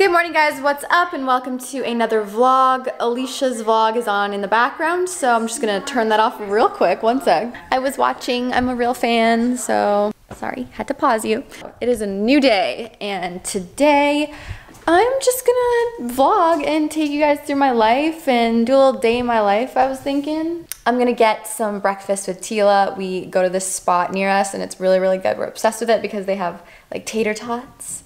Good morning guys, what's up and welcome to another vlog. Alicia's vlog is on in the background, so I'm just gonna turn that off real quick, one sec. I was watching, I'm a real fan, so sorry, had to pause you. It is a new day, and today I'm just gonna vlog and take you guys through my life and do a little day in my life, I was thinking. I'm gonna get some breakfast with Tila. We go to this spot near us and it's really, really good. We're obsessed with it because they have like tater tots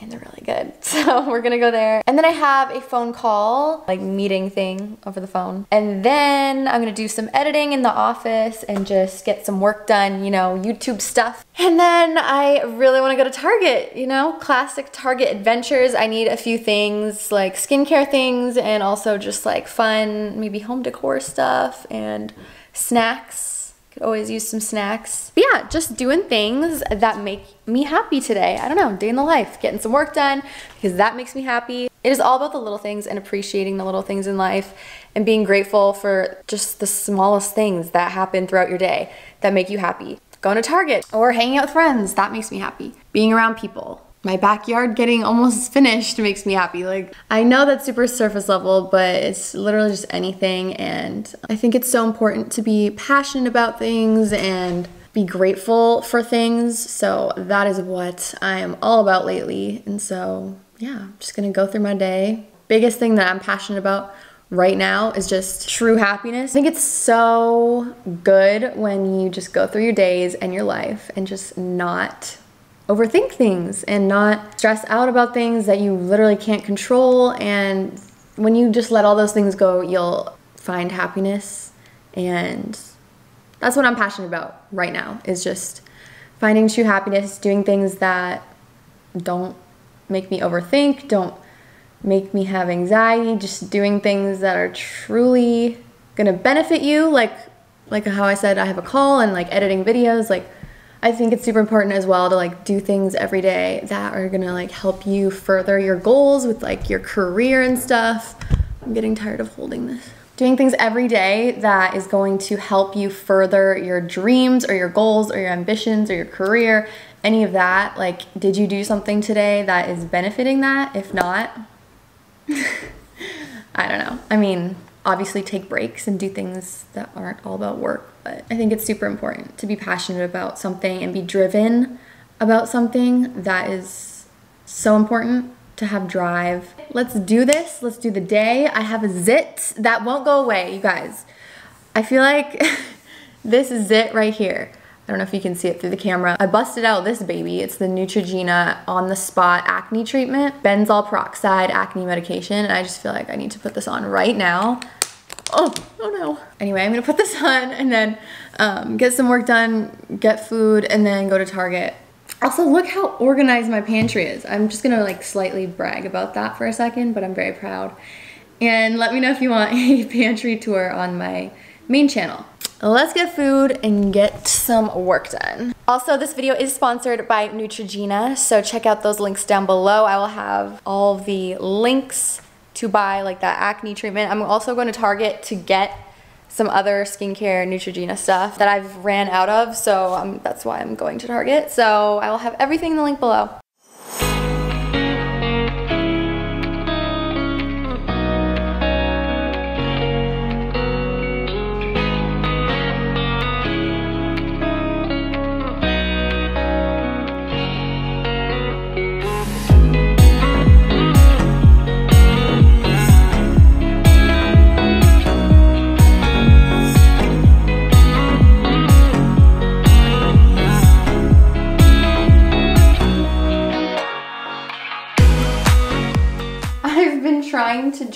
and they're really good. So we're gonna go there. And then I have a phone call, like meeting thing over the phone. And then I'm gonna do some editing in the office and just get some work done, you know, YouTube stuff. And then I really wanna go to Target, you know, classic Target adventures. I need a few things like skincare things and also just like fun, maybe home decor stuff and snacks always use some snacks. But yeah, just doing things that make me happy today. I don't know, day in the life, getting some work done because that makes me happy. It is all about the little things and appreciating the little things in life and being grateful for just the smallest things that happen throughout your day that make you happy. Going to Target or hanging out with friends, that makes me happy. Being around people, my backyard getting almost finished makes me happy. Like, I know that's super surface level, but it's literally just anything. And I think it's so important to be passionate about things and be grateful for things. So that is what I am all about lately. And so, yeah, I'm just gonna go through my day. Biggest thing that I'm passionate about right now is just true happiness. I think it's so good when you just go through your days and your life and just not overthink things and not stress out about things that you literally can't control. And when you just let all those things go, you'll find happiness. And that's what I'm passionate about right now is just finding true happiness, doing things that don't make me overthink, don't make me have anxiety, just doing things that are truly gonna benefit you, like like how I said I have a call and like editing videos, like I think it's super important as well to like do things every day that are gonna like help you further your goals with like your career and stuff. I'm getting tired of holding this. Doing things every day that is going to help you further your dreams or your goals or your ambitions or your career, any of that. Like, did you do something today that is benefiting that? If not, I don't know. I mean, obviously take breaks and do things that aren't all about work. I think it's super important to be passionate about something and be driven about something that is so important to have drive. Let's do this. Let's do the day. I have a zit that won't go away, you guys. I feel like this is it right here. I don't know if you can see it through the camera. I busted out this baby. It's the Neutrogena on the spot acne treatment, benzoyl peroxide acne medication. And I just feel like I need to put this on right now oh, oh no. Anyway, I'm gonna put this on and then um, get some work done, get food, and then go to Target. Also, look how organized my pantry is. I'm just gonna like slightly brag about that for a second, but I'm very proud. And let me know if you want a pantry tour on my main channel. Let's get food and get some work done. Also, this video is sponsored by Neutrogena, so check out those links down below. I will have all the links to buy like that acne treatment. I'm also going to Target to get some other skincare Neutrogena stuff that I've ran out of. So um, that's why I'm going to Target. So I will have everything in the link below.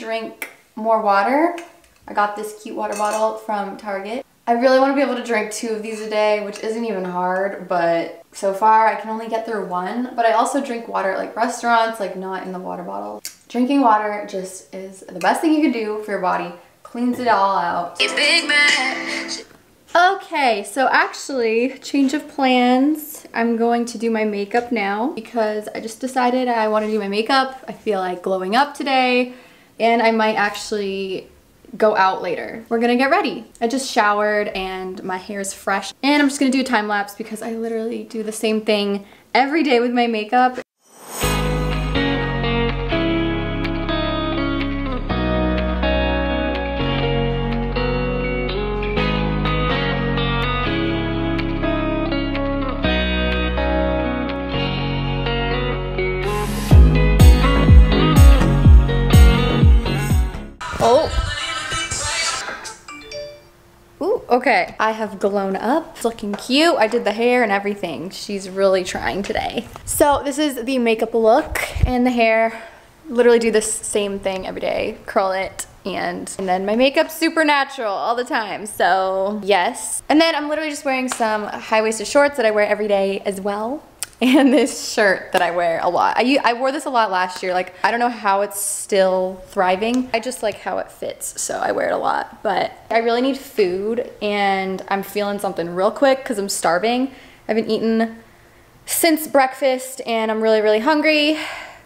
Drink more water. I got this cute water bottle from Target. I really want to be able to drink two of these a day, which isn't even hard, but so far I can only get through one. But I also drink water at like restaurants, like not in the water bottle. Drinking water just is the best thing you can do for your body. Cleans it all out. Okay, so actually, change of plans. I'm going to do my makeup now because I just decided I want to do my makeup. I feel like glowing up today and I might actually go out later. We're gonna get ready. I just showered and my hair is fresh and I'm just gonna do a time lapse because I literally do the same thing every day with my makeup Okay, I have grown up. It's looking cute. I did the hair and everything. She's really trying today. So this is the makeup look and the hair. Literally do this same thing every day. Curl it and, and then my makeup's super natural all the time. So yes. And then I'm literally just wearing some high-waisted shorts that I wear every day as well and this shirt that I wear a lot. I, I wore this a lot last year. Like, I don't know how it's still thriving. I just like how it fits, so I wear it a lot. But I really need food, and I'm feeling something real quick because I'm starving. I haven't eaten since breakfast, and I'm really, really hungry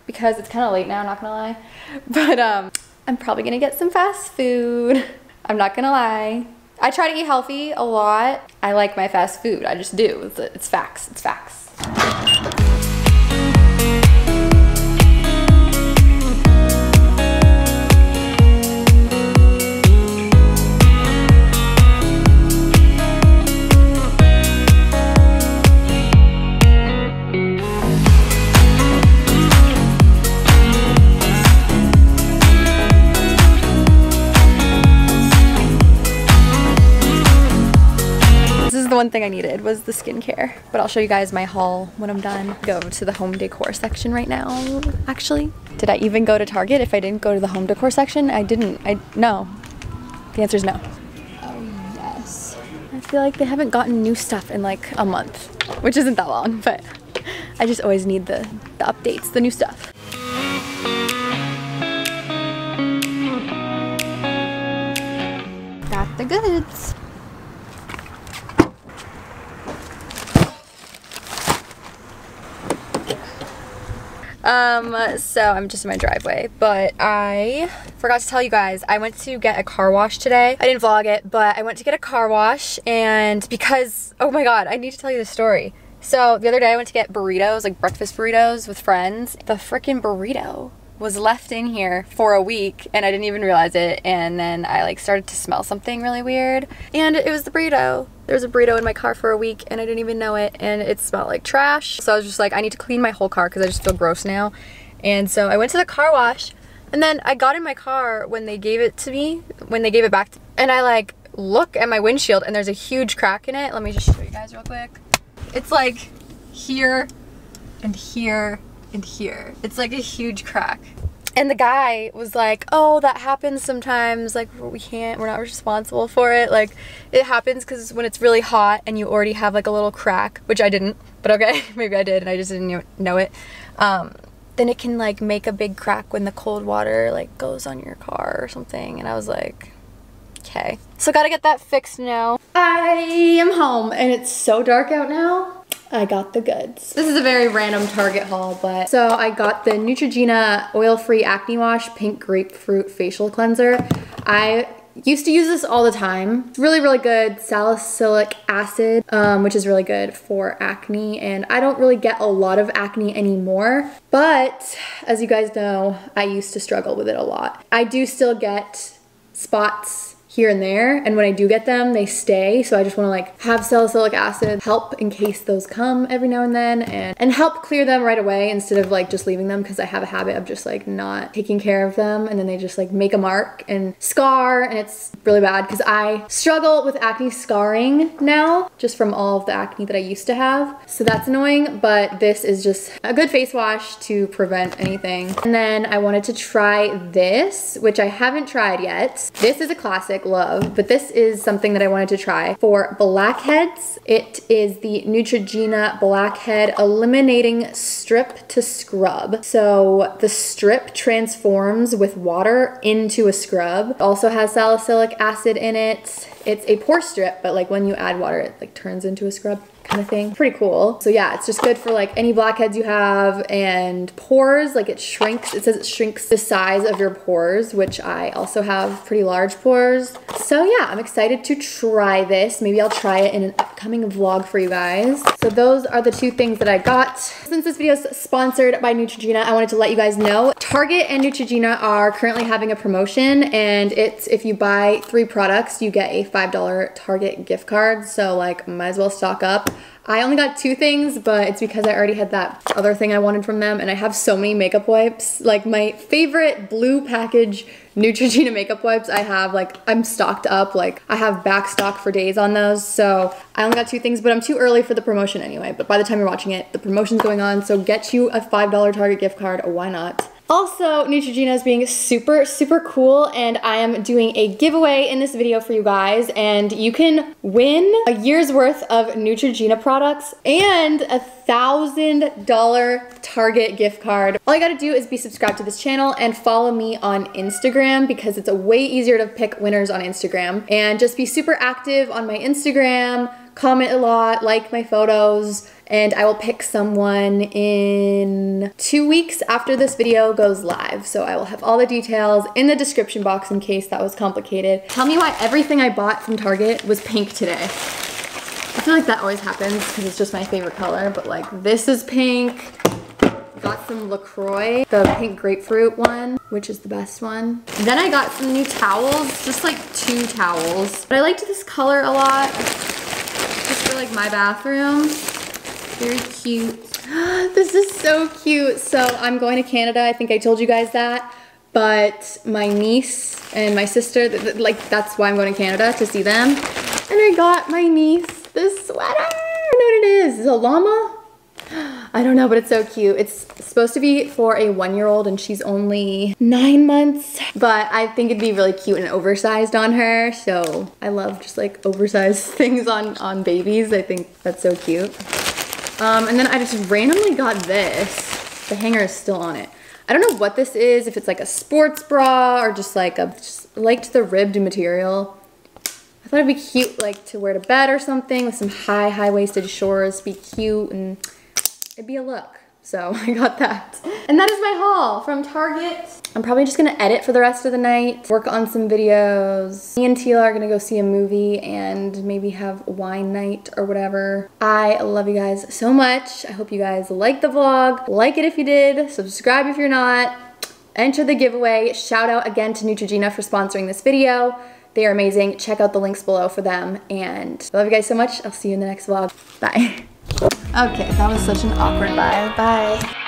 because it's kind of late now, not gonna lie. But um, I'm probably gonna get some fast food. I'm not gonna lie. I try to eat healthy a lot. I like my fast food. I just do. It's, it's facts. It's facts. One thing I needed was the skincare. But I'll show you guys my haul when I'm done. Go to the home decor section right now, actually. Did I even go to Target if I didn't go to the home decor section? I didn't. I No. The answer is no. Oh, yes. I feel like they haven't gotten new stuff in like a month, which isn't that long, but I just always need the, the updates, the new stuff. Got the goods. Um, so I'm just in my driveway, but I forgot to tell you guys, I went to get a car wash today. I didn't vlog it, but I went to get a car wash and because, oh my God, I need to tell you the story. So the other day I went to get burritos, like breakfast burritos with friends. The freaking burrito was left in here for a week and I didn't even realize it and then I like started to smell something really weird and it was the burrito. There was a burrito in my car for a week and I didn't even know it and it smelled like trash. So I was just like I need to clean my whole car because I just feel gross now. And so I went to the car wash and then I got in my car when they gave it to me, when they gave it back and I like look at my windshield and there's a huge crack in it. Let me just show you guys real quick. It's like here and here and here. It's like a huge crack. And the guy was like, oh, that happens sometimes. Like, we can't, we're not responsible for it. Like, it happens because when it's really hot and you already have like a little crack, which I didn't, but okay, maybe I did and I just didn't know it. Um, then it can like make a big crack when the cold water like goes on your car or something. And I was like, okay. So gotta get that fixed now. I am home and it's so dark out now. I got the goods. This is a very random Target haul, but so I got the Neutrogena oil-free acne wash pink grapefruit facial cleanser. I used to use this all the time. It's really, really good salicylic acid, um, which is really good for acne. And I don't really get a lot of acne anymore, but as you guys know, I used to struggle with it a lot. I do still get spots here and there. And when I do get them, they stay. So I just wanna like have salicylic acid help in case those come every now and then and, and help clear them right away instead of like just leaving them because I have a habit of just like not taking care of them and then they just like make a mark and scar and it's really bad because I struggle with acne scarring now just from all of the acne that I used to have. So that's annoying, but this is just a good face wash to prevent anything. And then I wanted to try this, which I haven't tried yet. This is a classic love, but this is something that I wanted to try. For blackheads, it is the Neutrogena Blackhead Eliminating Strip to Scrub. So the strip transforms with water into a scrub. It also has salicylic acid in it. It's a pore strip, but like when you add water, it like turns into a scrub kind of thing. Pretty cool. So yeah, it's just good for like any blackheads you have and pores, like it shrinks, it says it shrinks the size of your pores, which I also have pretty large pores. So yeah, I'm excited to try this. Maybe I'll try it in an upcoming vlog for you guys. So those are the two things that I got. Since this video is sponsored by Neutrogena, I wanted to let you guys know Target and Neutrogena are currently having a promotion and it's if you buy three products, you get a $5 Target gift card. So like might as well stock up. I only got two things, but it's because I already had that other thing I wanted from them and I have so many makeup wipes. Like my favorite blue package Neutrogena makeup wipes I have like I'm stocked up like I have back stock for days on those so I only got two things but I'm too early for the promotion anyway. But by the time you're watching it the promotion's going on so get you a $5 Target gift card. Why not also, Neutrogena is being super, super cool and I am doing a giveaway in this video for you guys and you can win a year's worth of Neutrogena products and a thousand dollar Target gift card. All you gotta do is be subscribed to this channel and follow me on Instagram because it's a way easier to pick winners on Instagram and just be super active on my Instagram, comment a lot, like my photos, and I will pick someone in two weeks after this video goes live. So I will have all the details in the description box in case that was complicated. Tell me why everything I bought from Target was pink today. I feel like that always happens because it's just my favorite color, but like this is pink. Got some LaCroix, the pink grapefruit one, which is the best one. Then I got some new towels, just like two towels. But I liked this color a lot, like my bathroom. Very cute. this is so cute. So I'm going to Canada. I think I told you guys that. But my niece and my sister, like that's why I'm going to Canada to see them. And I got my niece this sweater. I know what it is. Is it a llama? I don't know, but it's so cute. It's supposed to be for a one-year-old and she's only nine months, but I think it'd be really cute and oversized on her. So I love just like oversized things on, on babies. I think that's so cute. Um, and then I just randomly got this. The hanger is still on it. I don't know what this is, if it's like a sports bra or just like a, just liked the ribbed material. I thought it'd be cute like to wear to bed or something with some high, high-waisted shorts, be cute and it'd be a look. So I got that. And that is my haul from Target. I'm probably just gonna edit for the rest of the night, work on some videos. Me and Tila are gonna go see a movie and maybe have wine night or whatever. I love you guys so much. I hope you guys like the vlog. Like it if you did, subscribe if you're not. Enter the giveaway. Shout out again to Neutrogena for sponsoring this video. They are amazing. Check out the links below for them. And I love you guys so much. I'll see you in the next vlog. Bye. Okay, that was such an awkward bye. Bye.